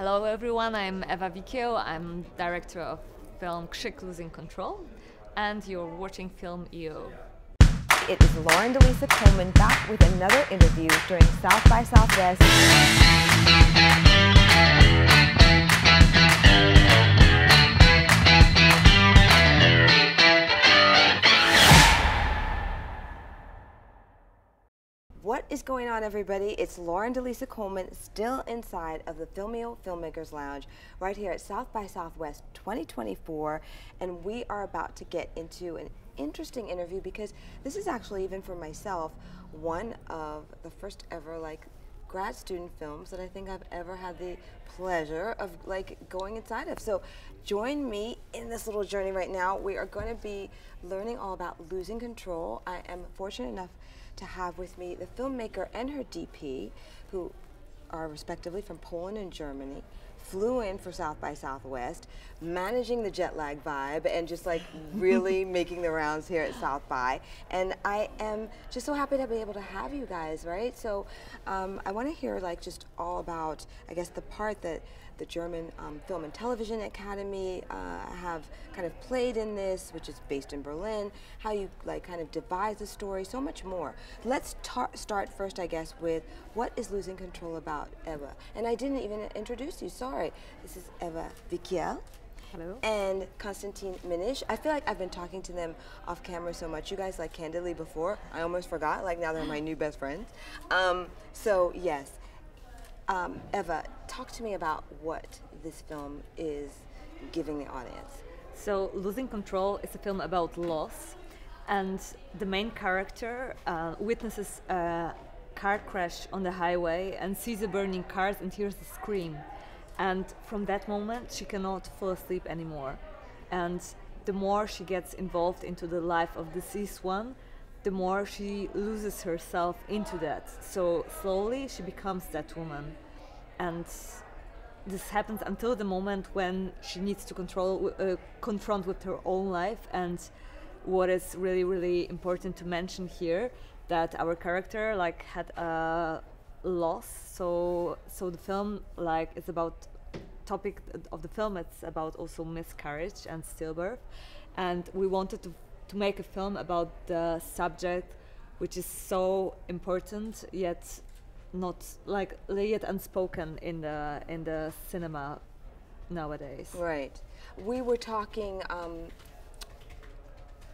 Hello everyone, I'm Ewa Wikiel. I'm director of film Krzyk Losing Control and you're watching Film.io. It is Lauren DeLisa Coleman back with another interview during South by Southwest. What is going on, everybody? It's Lauren DeLisa Coleman, still inside of the Film.io Filmmakers Lounge, right here at South by Southwest 2024, and we are about to get into an interesting interview because this is actually, even for myself, one of the first ever like grad student films that I think I've ever had the pleasure of like going inside of. So join me in this little journey right now. We are going to be learning all about losing control. I am fortunate enough to have with me the filmmaker and her DP, who are respectively from Poland and Germany, flew in for South by Southwest, managing the jet lag vibe and just like really making the rounds here at South by. And I am just so happy to be able to have you guys, right? So um, I want to hear like just all about, I guess, the part that the German um, Film and Television Academy uh, have kind of played in this, which is based in Berlin, how you like kind of devise the story, so much more. Let's start first, I guess, with what is Losing Control about, Ewa? And I didn't even introduce you, sorry. This is Ewa Wikiel. Hello. And Konstantin Minnich. I feel like I've been talking to them off camera so much. You guys like candidly before. I almost forgot. Like now they're my new best friends. Um, so yes, um, Ewa, talk to me about what this film is giving the audience. So, Losing Control is a film about loss, and the main character uh, witnesses a car crash on the highway and sees the burning cars and hears a scream. And from that moment, she cannot fall asleep anymore. And the more she gets involved into the life of the deceased one, the more she loses herself into that. So slowly she becomes that woman. And this happens until the moment when she needs to control, uh, confront with her own life. And what is really, really important to mention here that our character like had a loss. So, so the film like is about topic of the film. It's about also miscarriage and stillbirth, and we wanted to to make a film about the subject which is so important yet not like yet unspoken in the in the cinema nowadays. Right. We were talking um,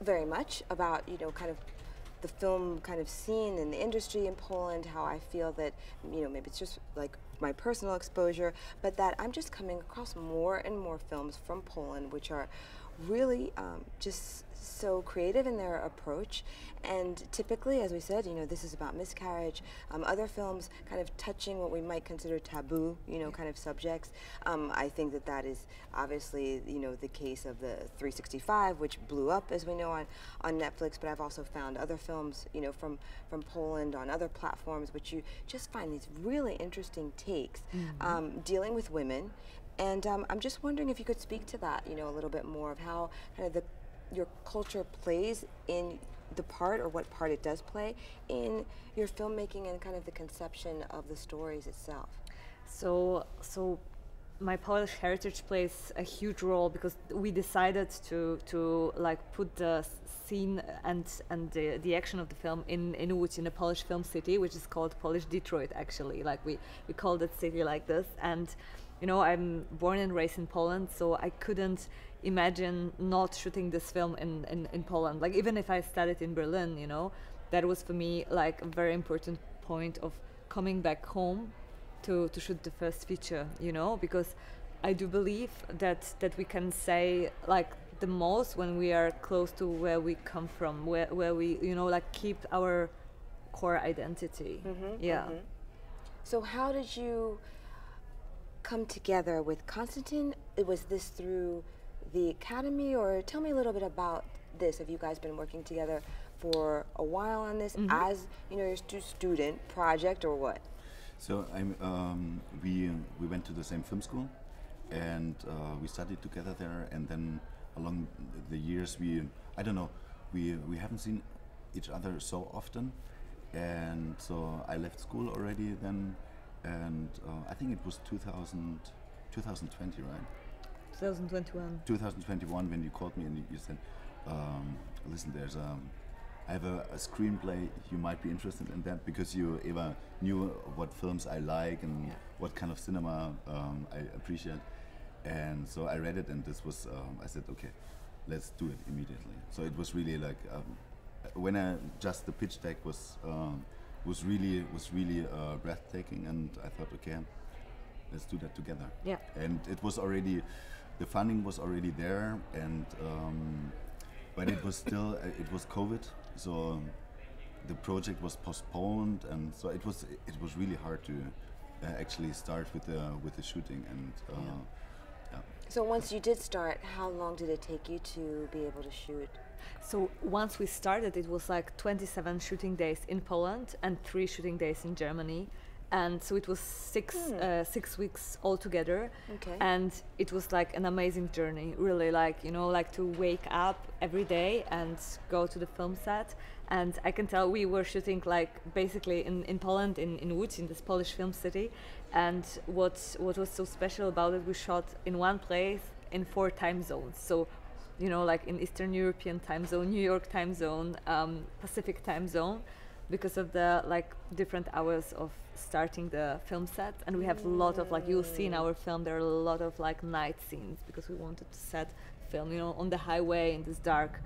very much about you know kind of the film kind of scene in the industry in Poland, how I feel that, you know, maybe it's just like my personal exposure, but that I'm just coming across more and more films from Poland which are really um, just so creative in their approach. And typically, as we said, you know, this is about miscarriage. Um, other films kind of touching what we might consider taboo, you know, kind of subjects. Um, I think that that is obviously, you know, the case of the 365, which blew up, as we know, on, on Netflix. But I've also found other films, you know, from, from Poland on other platforms, which you just find these really interesting takes mm -hmm. dealing with women and um, I'm just wondering if you could speak to that, you know, a little bit more of how kind of the your culture plays in the part or what part it does play in your filmmaking and kind of the conception of the stories itself. So, so my Polish heritage plays a huge role because we decided to to like put the scene and and the, the action of the film in in Łódź in a Polish film city, which is called Polish Detroit. Actually, like we we called that city like this and you know, I'm born and raised in Poland, so I couldn't imagine not shooting this film in, in, in Poland. Like even if I studied in Berlin, you know, that was for me like a very important point of coming back home to, to shoot the first feature, you know, because I do believe that that we can say like the most when we are close to where we come from, where where we you know like keep our core identity. Mm -hmm, yeah. Mm -hmm. So how did you come together with Konstantin? It was this through the academy, or tell me a little bit about this? Have you guys been working together for a while on this mm -hmm. as you know your stu student project, or what? So I'm, um, we we went to the same film school, and uh, we studied together there. And then along the years, we I don't know, we we haven't seen each other so often, and so I left school already then and uh, I think it was 2000, 2020, right? 2021. 2021 when you called me and you, said, um, "Listen, there's a, I have a, a screenplay. You might be interested in that because you Ewa knew what films I like and Yeah. what kind of cinema um, I appreciate." And so I read it, and this was um, I said, "Okay, let's do it immediately." So it was really like um, when I just the pitch deck was um, was really was really uh, breathtaking, and I thought, "Okay, let's do that together." Yeah. and it was already the funding was already there and um, but it was still uh, it was covid so um, the project was postponed and so it was it was really hard to uh, actually start with the with the shooting and uh, yeah. So once you did start, how long did it take you to be able to shoot? So once we started, it was like 27 shooting days in Poland and three shooting days in Germany, and so it was six uh, six weeks altogether. Okay. And it was like an amazing journey, really. Like you know, like to wake up every day and go to the film set. And I can tell we were shooting like basically in, in Poland, in, in Łódź, in this Polish film city. And what what was so special about it, we shot in one place in four time zones. So you know, like in Eastern European time zone, New York time zone, um, Pacific time zone, because of the like different hours of starting the film set. And we have a lot of like you'll see in our film there are a lot of like night scenes because we wanted to set film, you know, on the highway in this dark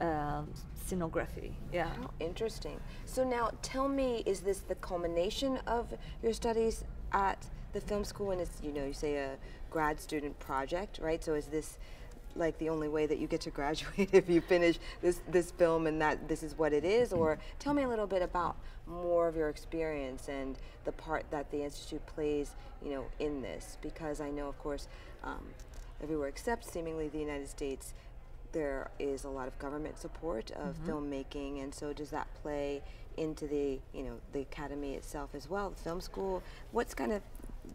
um, scenography. Yeah. How interesting. So now tell me, is this the culmination of your studies at the film school? And it's, you know, you say a grad student project, right? So is this like the only way that you get to graduate if you finish this, this film and that this is what it is? Or tell me a little bit about more of your experience and the part that the Institute plays, you know, in this. Because I know, of course, um, everywhere except seemingly the United States, there is a lot of government support of filmmaking, and so does that play into the you know the academy itself as well, the film school? What's kind of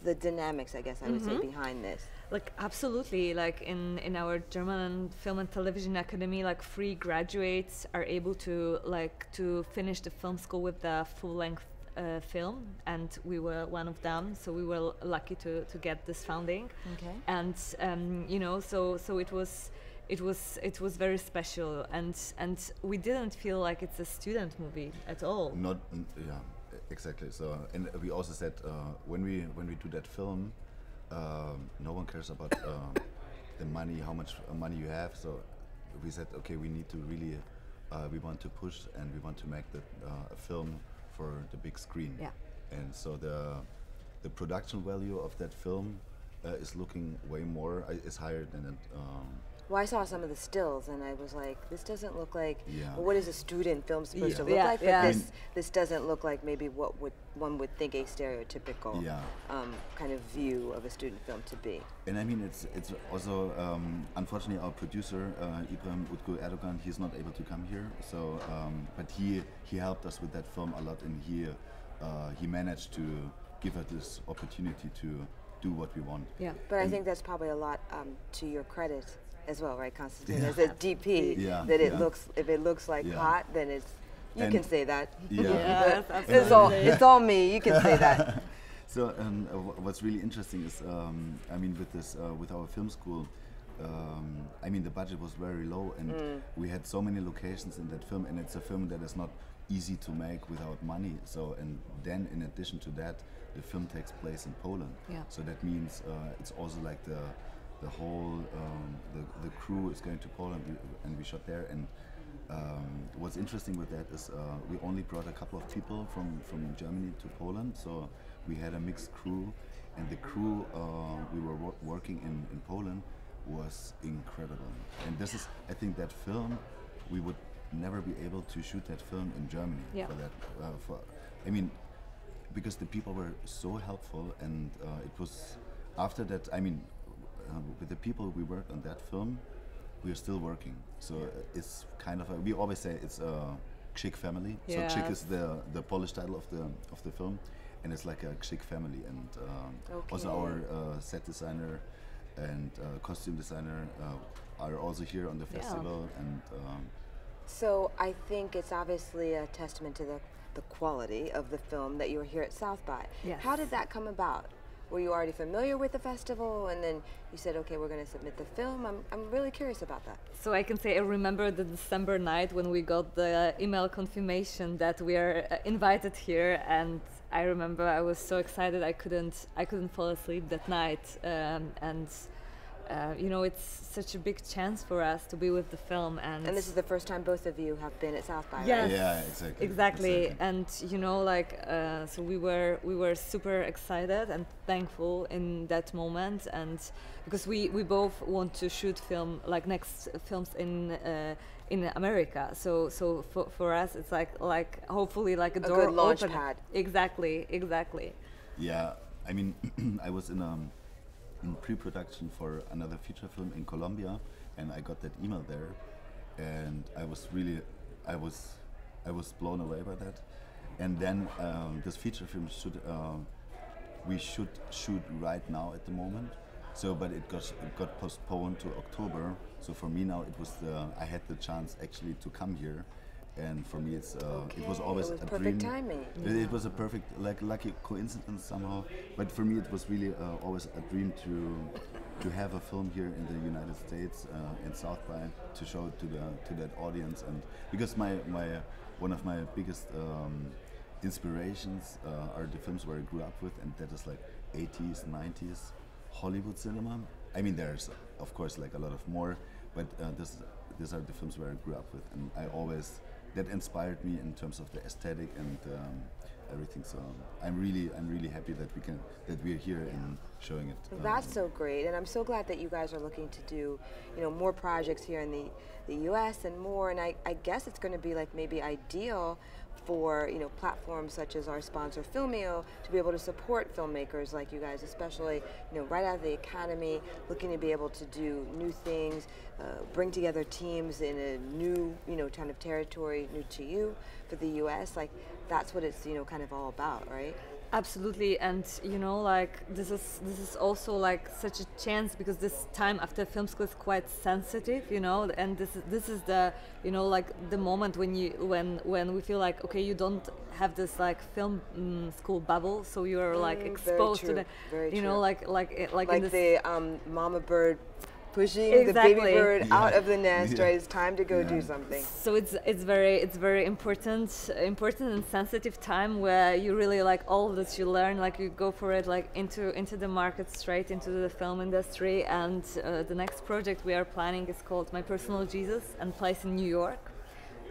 the dynamics, I guess I would say, behind this? like absolutely. Like in in our german film and television academy like free graduates are able to like to finish the film school with the full length uh, film and we were one of them so we were l- lucky to to get this funding Okay. and um, you know so so it was it was it was very special and and we didn't feel like it's a student movie at all. Not n- yeah exactly. So and we also said uh, when we when we do that film um, no one cares about um, the money how much uh, money you have. So we said okay we need to really uh, we want to push and we want to make the, uh, a film for the big screen. Yeah. and so the the production value of that film uh, is looking way more uh, is higher than it um, Well, I saw some of the stills, and I was like, "This doesn't look like Yeah. well, what is a student film supposed to look Yeah, like?" But yeah. this this doesn't look like maybe what would one would think a stereotypical Yeah. um, kind of view of a student film to be. And I mean, it's it's also um, unfortunately our producer uh, Ibrahim Utku Erdogan. He's not able to come here. So, um, but he he helped us with that film a lot, and he uh, he managed to give us this opportunity to do what we want. yeah But I think that's probably a lot um, to your credit as well, right, Konstantin? Yeah. As a DP, Yeah, that it yeah. looks if it looks like Yeah. hot, then it's you And- can say that. Yeah. Yes, it's all it's all me. You can say that. So um, uh, what's really interesting is, um, I mean, with this, uh, with our film school, um, I mean, the budget was very low, and we had so many locations in that film, and it's a film that is not easy to make without money. So, and then in addition to that, the film takes place in Poland. Yeah. So that means uh, it's also like the the whole um, the the crew is going to Poland, we, and we shot there, and. Um, what's interesting with that is uh, we only brought a couple of people from, from Germany to Poland, so we had a mixed crew, and the crew uh, we were wo- working in, in Poland was incredible. And this is, I think, that film we would never be able to shoot that film in Germany Yeah. for that. Uh, for, I mean, because the people were so helpful, and uh, it was after that. I mean, uh, with the people we worked on that film, we are still working. So uh, it's kind of a, we always say it's a Krzyk family. So Krzyk is the the Polish title of the of the film, and it's like a Krzyk family. And um, also our uh, set designer and uh, costume designer uh, are also here on the Yeah. festival. And um, So I think it's obviously a testament to the, the quality of the film that you were here at South by. Yes. How did that come about? Were you already familiar with the festival, and then you said, okay, we're going to submit the film? I'm, I'm really curious about that. So I can say I remember the December night when we got the email confirmation that we are uh, invited here, and I remember I was so excited I couldn't I couldn't fall asleep that night, um, and uh, you know it's such a big chance for us to be with the film, and And this is the first time both of you have been at South by, Yes. right? Yeah, exactly. exactly exactly. and you know like uh, so we were we were super excited and thankful in that moment and because we we both want to shoot film like next films in uh, in America so so for, for us it's like like hopefully like a, A door good launch open. pad. exactly exactly Yeah, I mean, I was in um, in pre-production for another feature film in Colombia, and I got that email there, and I was really, I was, I was blown away by that. And then um, this feature film should, um, we should shoot right now at the moment. So, but it got it got postponed to October. So for me now, it was the I had the chance actually to come here, and for me it's uh, it was always it was a perfect dream. timing. It, it was a perfect, like, lucky coincidence somehow. But for me, it was really uh, always a dream to to have a film here in the United States uh, in South by to show it to the to that audience, and because my my one of my biggest um, inspirations uh, are the films where I grew up with, and that is like 80s, 90s Hollywood cinema. I mean, there's of course like a lot of more, but uh, this these are the films where I grew up with, and I always that inspired me in terms of the aesthetic and um, everything. So I'm really I'm really happy that we can that we're here and showing it. um, That's so great, and I'm so glad that you guys are looking to do, you know, more projects here in the, the U.S. and more. And I, I guess it's going to be like maybe ideal for you know platforms such as our sponsor Film.io to be able to support filmmakers like you guys, especially you know right out of the academy, looking to be able to do new things, uh, bring together teams in a new you know kind of territory, new to you for the U.S. Like that's what it's you know kind of all about, right? Absolutely, and you know, like this is this is also like such a chance because this time after film school is quite sensitive, you know, and this is this is the you know like the moment when you when when we feel like okay, you don't have this like film mm, school bubble, so you're like Mm, exposed to the very you know true. like like it- like, in like this the um, mama bird pushing the baby Exactly. bird out of the nest Yeah. right? It's time to go do something. So it's it's very it's very important important and sensitive time where you really like all that you learn like you go for it like into into the market straight into the film industry. And uh, the next project we are planning is called my personal jesus and plays in new york.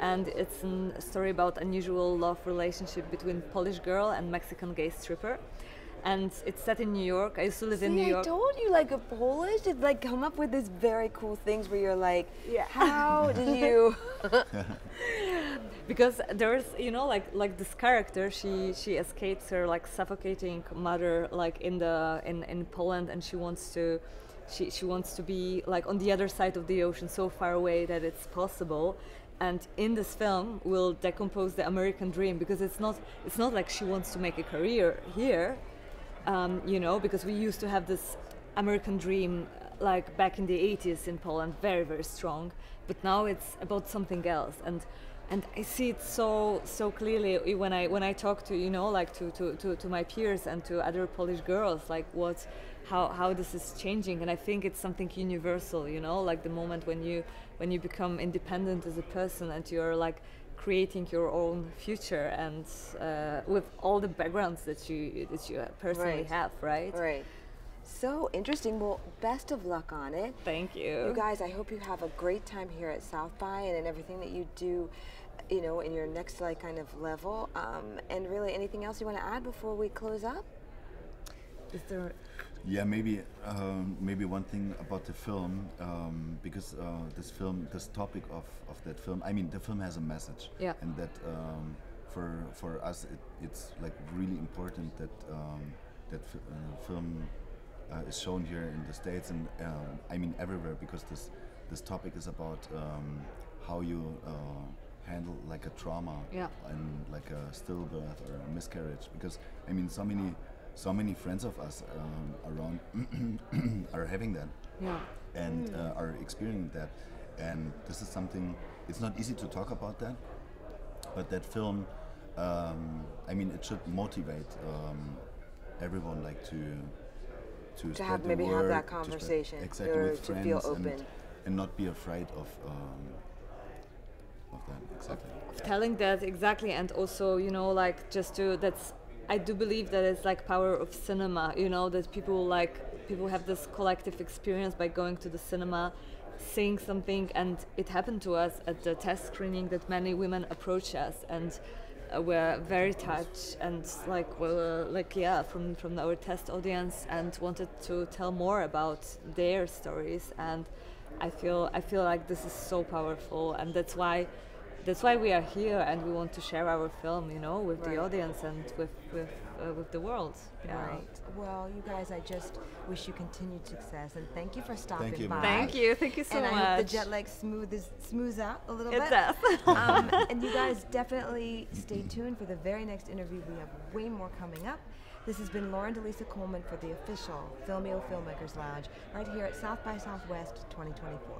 And it's a story about unusual love relationship between polish girl and mexican gay stripper and it's set in new york i used to live in See, new I told you, like a Polish, it like come up with these very cool things where you're like, Yeah. how did you? because there's you know like like this character she she escapes her like suffocating mother like in the in in Poland and she wants to she she wants to be like on the other side of the ocean so far away that it's possible and in this film we'll decompose the American dream because it's not it's not like she wants to make a career here um, you know, because we used to have this American dream uh, like back in the 80s in Poland, very very strong. But now it's about something else, and and I see it so so clearly when I when I talk to you know like to to, to, to my peers and to other Polish girls, like what how how this is changing, and I think it's something universal, you know, like the moment when you when you become independent as a person and you're like creating your own future and uh, with all the backgrounds that you that you personally Right. have, right? right. So interesting. Well, best of luck on it. Thank you. You guys, I hope you have a great time here at South by and in everything that you do, you know, in your next like kind of level. Um, and really, anything else you want to add before we close up? Is there Yeah, maybe um, maybe one thing about the film um, because uh, this film, this topic of, of that film. I mean, the film has a message, Yeah. and that um, for for us, it, it's like really important that um, that uh, film uh, is shown here in the states and um, I mean everywhere because this this topic is about um, how you uh, handle like a trauma Yeah. and like a stillbirth or a miscarriage because I mean so many so many friends of us um, around are having that yeah and uh, are experiencing that and this is something it's not easy to talk about that but that film um, i mean it should motivate um, everyone like to to, spread have- the maybe have word, that to conversation, exactly or with to friends feel and, open. and not be afraid of um, of that exactly. telling that exactly and also you know like just to that's i do believe that it's like power of cinema you know that people like people have this collective experience by going to the cinema seeing something and it happened to us at the test screening that many women approach us and uh, were very touched and like well like yeah from from our test audience and wanted to tell more about their stories. And i feel i feel like this is so powerful and that's why that's why we are here and we want to share our film you know with Right. the audience and with with uh, with the world yeah. Right. Well, you guys, I just wish you continued success and thank you for stopping thank you by. thank you thank you so and I much hope the jet lag smooth is, smooths out a little it bit. does um, and you guys definitely stay tuned for the very next interview. We have way more coming up. This has been Lauren DeLisa Coleman for the official Film.io Filmmakers Lounge right here at South by Southwest 2024.